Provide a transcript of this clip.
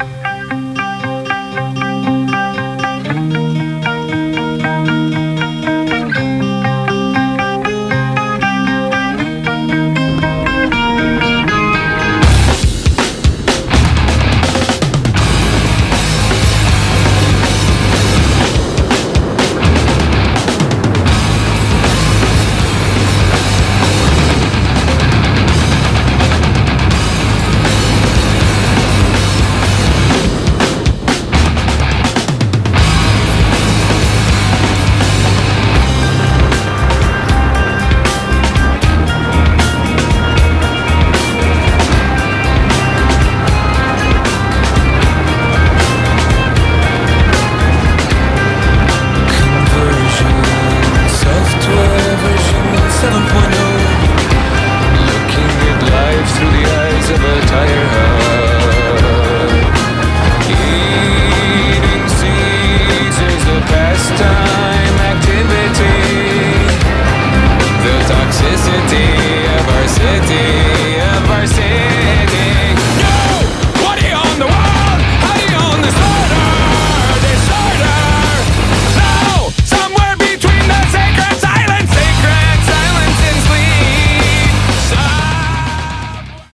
Bye.